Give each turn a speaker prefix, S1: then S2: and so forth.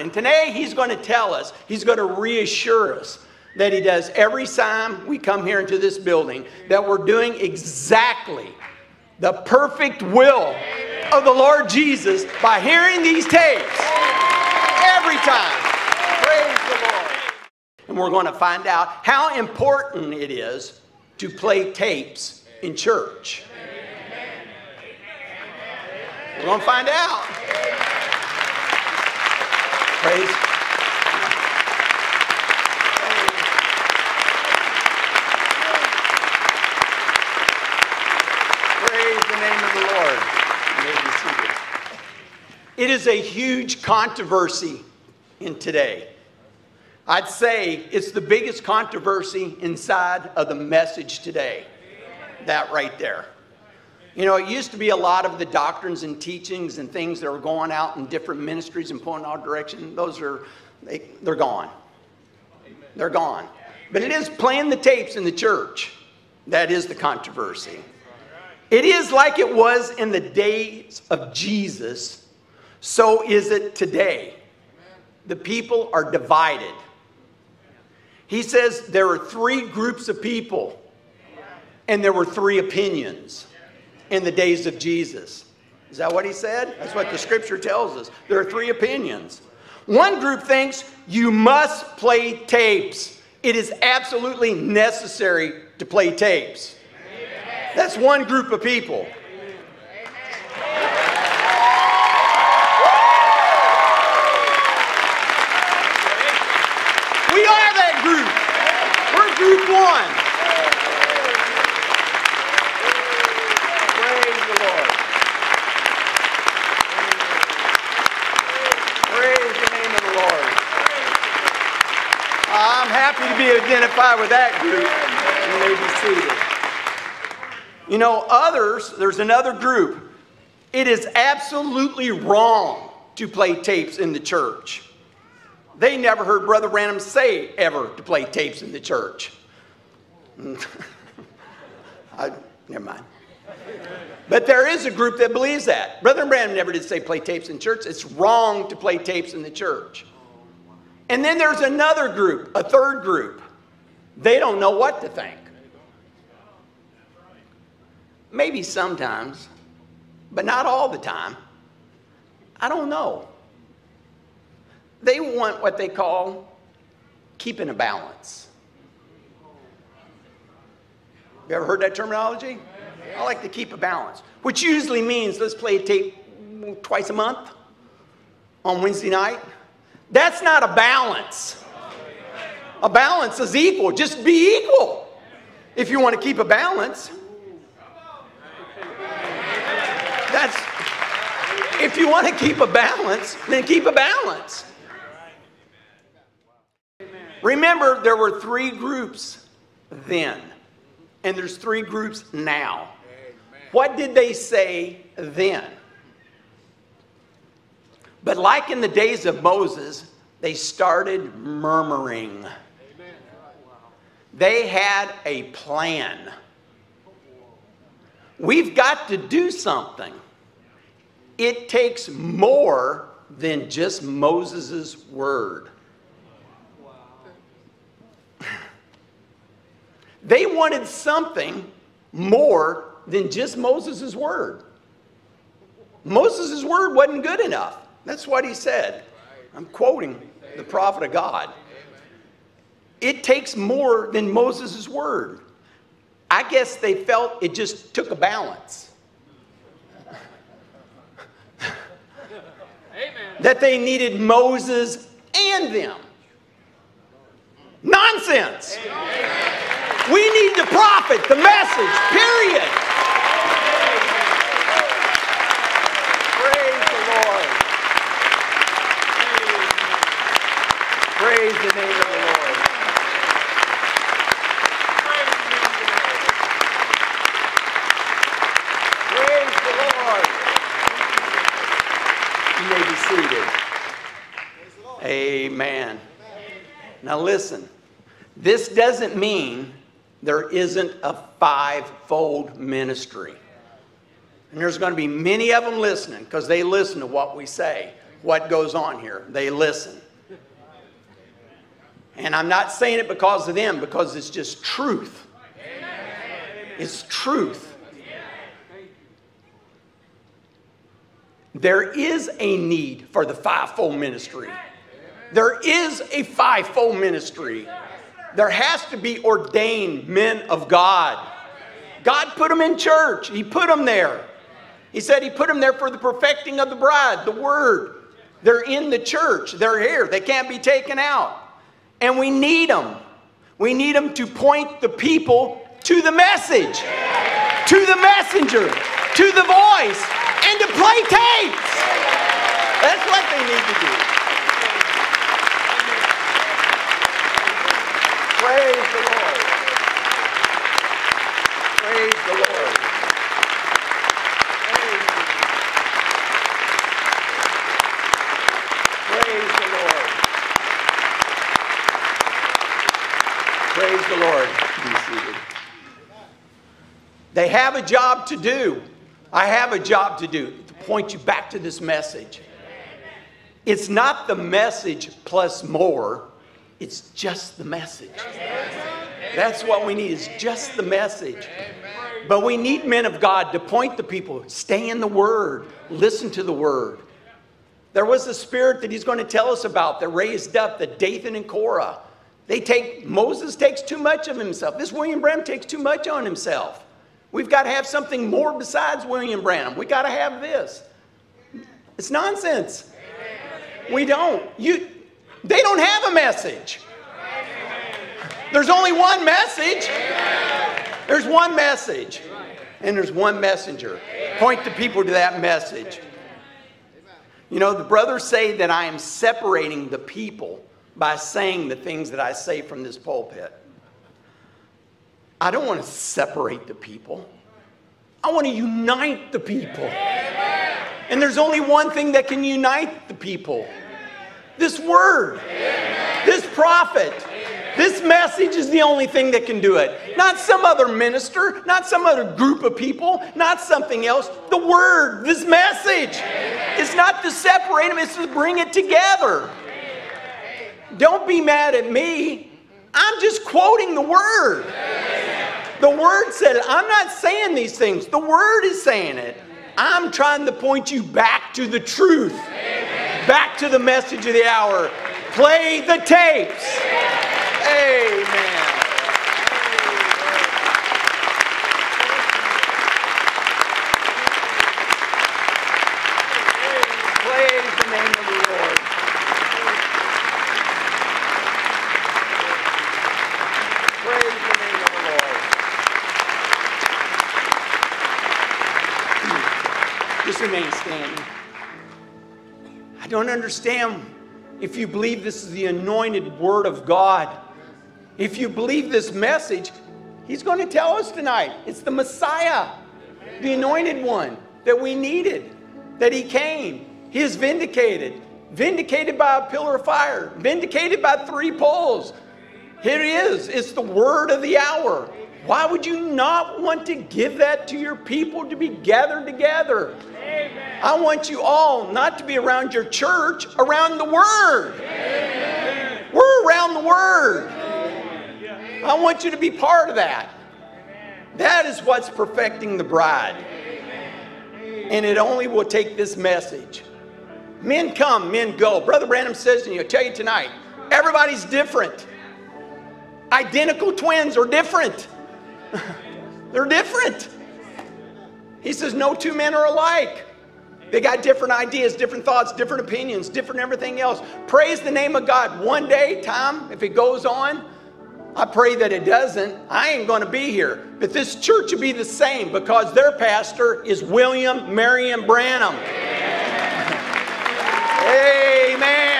S1: And today he's going to tell us, he's going to reassure us that he does every time we come here into this building, that we're doing exactly the perfect will of the Lord Jesus by hearing these tapes every time. Praise the Lord. And we're going to find out how important it is to play tapes in church. We're going to find out. Praise. Praise the name of the Lord. It is a huge controversy in today. I'd say it's the biggest controversy inside of the message today. That right there. You know, it used to be a lot of the doctrines and teachings and things that were going out in different ministries and pulling all direction. Those are, they, they're gone. They're gone. But it is playing the tapes in the church. That is the controversy. It is like it was in the days of Jesus, so is it today. The people are divided. He says there are three groups of people, and there were three opinions in the days of Jesus. Is that what he said? That's what the scripture tells us. There are three opinions. One group thinks you must play tapes. It is absolutely necessary to play tapes. That's one group of people. We are that group. We're group one. Praise the Lord. Praise the name of the Lord. I'm identified with that group. You may be seated. You know, others, there's another group. It is absolutely wrong to play tapes in the church. They never heard Brother Branham say ever to play tapes in the church. I, never mind. But there is a group that believes that. Brother Branham never did say play tapes in church. It's wrong to play tapes in the church. And then there's another group, a third group. They don't know what to think. Maybe sometimes, but not all the time. I don't know. They want what they call keeping a balance. You ever heard that terminology? I like to keep a balance, which usually means let's play tape twice a month on Wednesday night. That's not a balance. A balance is equal. Just be equal if you want to keep a balance. That's if you want to keep a balance, then keep a balance. Remember, there were three groups then, and there's three groups now. What did they say then? But like in the days of Moses, they started murmuring. They had a plan. We've got to do something. It takes more than just Moses' word. They wanted something more than just Moses' word. Moses' word wasn't good enough. That's what he said. I'm quoting the prophet of God. It takes more than Moses' word. I guess they felt it just took a balance. that they needed Moses and them. Nonsense. We need the prophet, the message, period. Praise the Lord. Praise the name of the Lord. Praise the Lord. You may be seated. Amen. Now listen, this doesn't mean there isn't a fivefold ministry. And there's going to be many of them listening because they listen to what we say. what goes on here. They listen. And I'm not saying it because of them, because it's just truth. It's truth. There is a need for the fivefold ministry. There is a fivefold ministry. There has to be ordained men of God. God put them in church, He put them there. He said He put them there for the perfecting of the bride, the Word. They're in the church, they're here, they can't be taken out. And we need them. We need them to point the people to the message, to the messenger, to the voice, and to play tapes. That's what they need to do. Praise the Lord. Praise the Lord. Praise the Lord. Praise the Lord. Be seated. They have a job to do. I have a job to do to point you back to this message. It's not the message plus more, it's just the message. That's what we need, is just the message. But we need men of God to point the people, stay in the Word, listen to the Word. There was a spirit that he's going to tell us about that raised up the Dathan and Korah. They take, Moses takes too much of himself. This William Branham takes too much on himself. We've got to have something more besides William Branham. We've got to have this. It's nonsense. We don't. You, they don't have a message. There's only one message. There's one message. And there's one messenger. Point the people to that message. You know, the brothers say that I am separating the people by saying the things that I say from this pulpit. I don't want to separate the people. I want to unite the people. And there's only one thing that can unite the people this word, this prophet. This message is the only thing that can do it. Not some other minister, not some other group of people, not something else. The word, this message. It's not to separate them, it's to bring it together. Don't be mad at me. I'm just quoting the word. The word said it. I'm not saying these things. The word is saying it. I'm trying to point you back to the truth, back to the message of the hour. Play the tapes. Amen. Praise the I don't understand if you believe this is the anointed word of God. If you believe this message, he's going to tell us tonight it's the Messiah, the anointed one that we needed, that he came. He is vindicated, vindicated by a pillar of fire, vindicated by three poles. Here he is. It's the word of the hour. Why would you not want to give that to your people to be gathered together? Amen. I want you all not to be around your church, around the Word. Amen. We're around the Word. I want you to be part of that. That is what's perfecting the bride. And it only will take this message. Men come, men go. Brother Branham says, to and he'll tell you tonight, everybody's different. Identical twins are different. They're different. He says, No two men are alike. They got different ideas, different thoughts, different opinions, different everything else. Praise the name of God. One day, time, if it goes on, I pray that it doesn't. I ain't going to be here. But this church will be the same because their pastor is William Marion Branham. Amen. Amen.